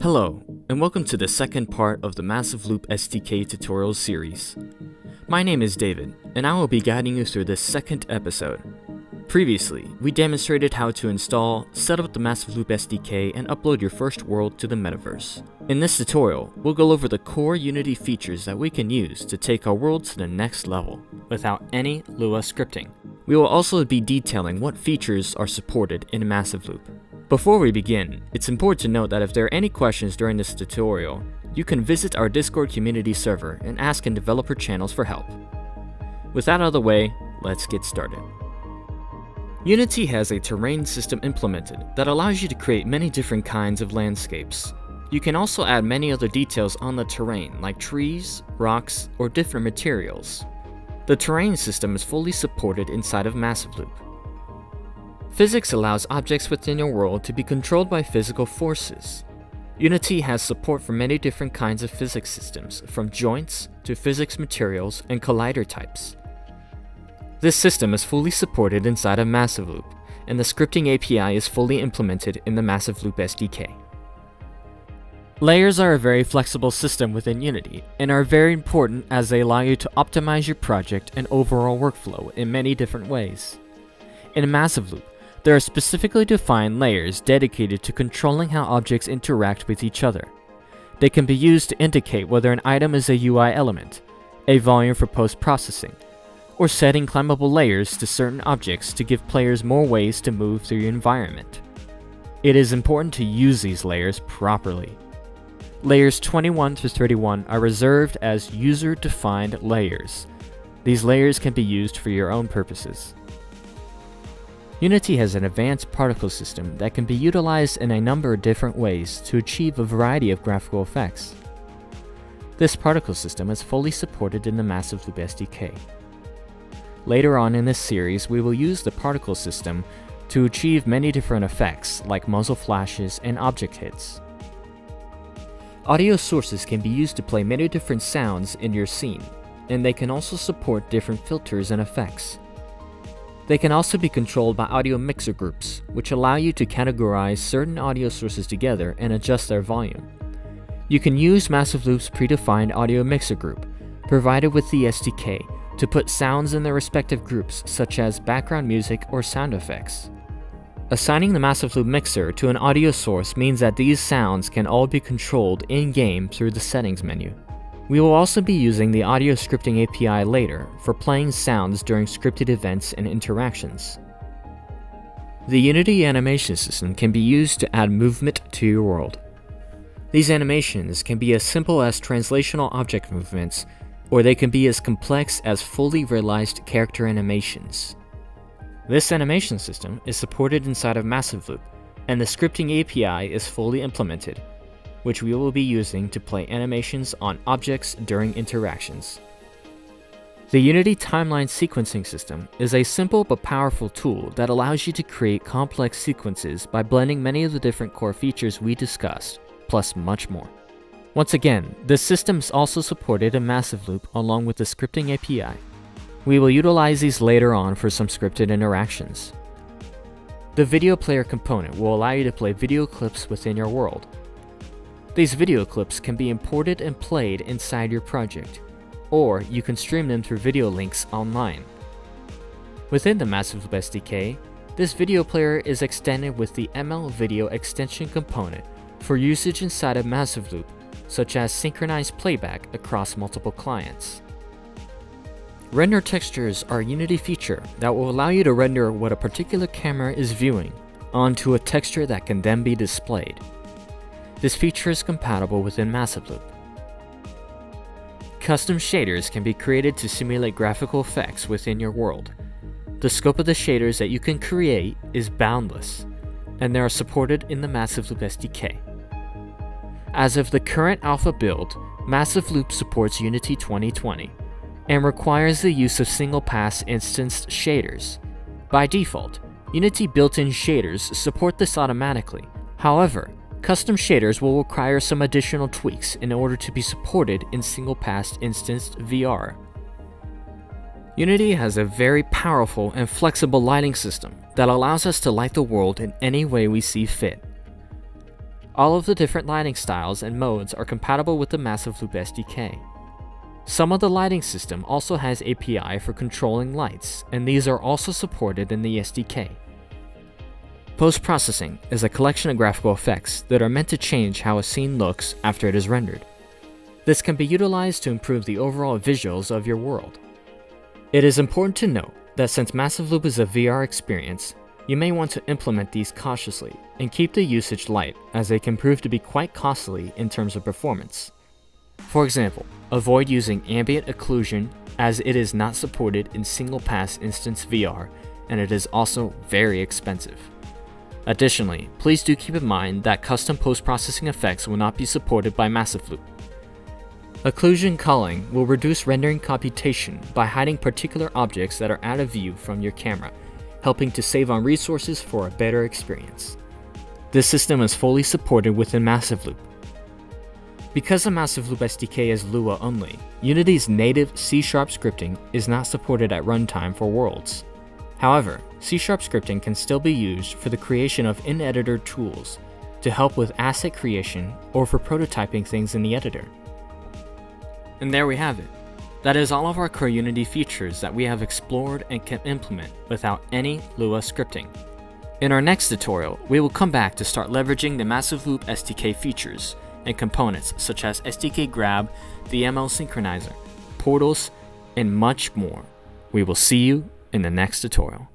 Hello, and welcome to the second part of the Massive Loop SDK tutorial series. My name is David, and I will be guiding you through this second episode. Previously, we demonstrated how to install, set up the Massive Loop SDK, and upload your first world to the metaverse. In this tutorial, we'll go over the core Unity features that we can use to take our world to the next level, without any Lua scripting. We will also be detailing what features are supported in a Massive Loop. Before we begin, it's important to note that if there are any questions during this tutorial, you can visit our Discord community server and ask in developer channels for help. With that out of the way, let's get started. Unity has a terrain system implemented that allows you to create many different kinds of landscapes. You can also add many other details on the terrain like trees, rocks, or different materials. The terrain system is fully supported inside of Massive Loop. Physics allows objects within your world to be controlled by physical forces. Unity has support for many different kinds of physics systems, from joints to physics materials and collider types. This system is fully supported inside of Massive Loop, and the scripting API is fully implemented in the Massive Loop SDK. Layers are a very flexible system within Unity, and are very important as they allow you to optimize your project and overall workflow in many different ways. In a Massive Loop, there are specifically defined layers dedicated to controlling how objects interact with each other. They can be used to indicate whether an item is a UI element, a volume for post-processing, or setting climbable layers to certain objects to give players more ways to move through your environment. It is important to use these layers properly. Layers 21 to 31 are reserved as user-defined layers. These layers can be used for your own purposes. Unity has an advanced particle system that can be utilized in a number of different ways to achieve a variety of graphical effects. This particle system is fully supported in the Massive Loop SDK. Later on in this series, we will use the particle system to achieve many different effects like muzzle flashes and object hits. Audio sources can be used to play many different sounds in your scene, and they can also support different filters and effects. They can also be controlled by audio mixer groups, which allow you to categorize certain audio sources together and adjust their volume. You can use Massive Loop's predefined audio mixer group, provided with the SDK, to put sounds in their respective groups such as background music or sound effects. Assigning the Massive Loop mixer to an audio source means that these sounds can all be controlled in-game through the settings menu. We will also be using the audio scripting API later for playing sounds during scripted events and interactions. The Unity animation system can be used to add movement to your world. These animations can be as simple as translational object movements or they can be as complex as fully realized character animations. This animation system is supported inside of Massive Loop, and the scripting API is fully implemented, which we will be using to play animations on objects during interactions. The Unity Timeline Sequencing System is a simple but powerful tool that allows you to create complex sequences by blending many of the different core features we discussed, plus much more. Once again, this system is also supported in Massive Loop along with the scripting API. We will utilize these later on for some scripted interactions. The video player component will allow you to play video clips within your world. These video clips can be imported and played inside your project, or you can stream them through video links online. Within the Massive Loop SDK, this video player is extended with the ML Video extension component for usage inside of Massive Loop such as synchronized playback across multiple clients. Render textures are a Unity feature that will allow you to render what a particular camera is viewing onto a texture that can then be displayed. This feature is compatible within Massive Loop. Custom shaders can be created to simulate graphical effects within your world. The scope of the shaders that you can create is boundless, and they are supported in the Massive Loop SDK. As of the current alpha build, Massive Loop supports Unity 2020 and requires the use of single pass instanced shaders. By default, Unity built-in shaders support this automatically. However, custom shaders will require some additional tweaks in order to be supported in single pass instanced VR. Unity has a very powerful and flexible lighting system that allows us to light the world in any way we see fit. All of the different lighting styles and modes are compatible with the Massive Loop SDK. Some of the lighting system also has API for controlling lights, and these are also supported in the SDK. Post-processing is a collection of graphical effects that are meant to change how a scene looks after it is rendered. This can be utilized to improve the overall visuals of your world. It is important to note that since Massive Loop is a VR experience, you may want to implement these cautiously and keep the usage light as they can prove to be quite costly in terms of performance. For example, avoid using ambient occlusion as it is not supported in single pass instance VR and it is also very expensive. Additionally, please do keep in mind that custom post-processing effects will not be supported by Massive Loop. Occlusion culling will reduce rendering computation by hiding particular objects that are out of view from your camera, helping to save on resources for a better experience. This system is fully supported within Massive Loop, because the Massive Loop SDK is Lua only, Unity's native C-sharp scripting is not supported at runtime for worlds. However, C-sharp scripting can still be used for the creation of in-editor tools to help with asset creation or for prototyping things in the editor. And there we have it. That is all of our core Unity features that we have explored and can implement without any Lua scripting. In our next tutorial, we will come back to start leveraging the Massive Loop SDK features and components such as SDK Grab, the ML Synchronizer, portals, and much more. We will see you in the next tutorial.